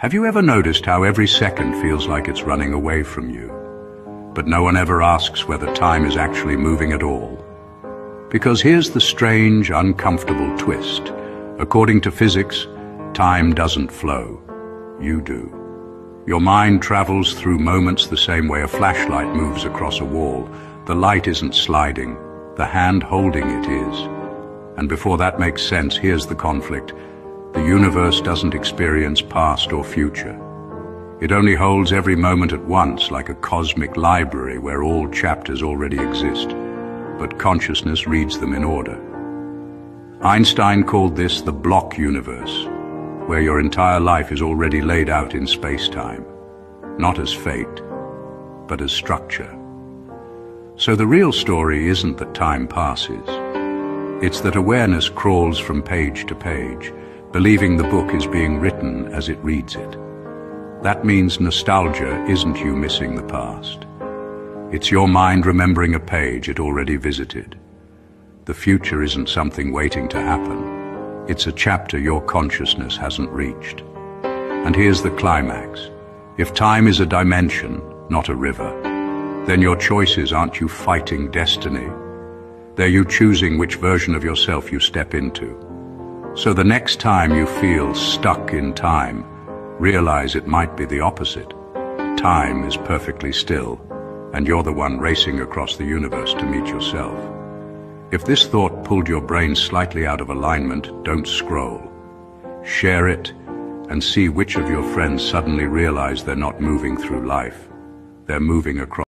Have you ever noticed how every second feels like it's running away from you? But no one ever asks whether time is actually moving at all. Because here's the strange, uncomfortable twist. According to physics, time doesn't flow. You do. Your mind travels through moments the same way a flashlight moves across a wall. The light isn't sliding. The hand holding it is. And before that makes sense, here's the conflict. The universe doesn't experience past or future. It only holds every moment at once like a cosmic library where all chapters already exist, but consciousness reads them in order. Einstein called this the block universe, where your entire life is already laid out in space-time, not as fate, but as structure. So the real story isn't that time passes. It's that awareness crawls from page to page, believing the book is being written as it reads it. That means nostalgia isn't you missing the past. It's your mind remembering a page it already visited. The future isn't something waiting to happen. It's a chapter your consciousness hasn't reached. And here's the climax. If time is a dimension, not a river, then your choices aren't you fighting destiny. They're you choosing which version of yourself you step into. So the next time you feel stuck in time, realize it might be the opposite. Time is perfectly still, and you're the one racing across the universe to meet yourself. If this thought pulled your brain slightly out of alignment, don't scroll. Share it and see which of your friends suddenly realize they're not moving through life. They're moving across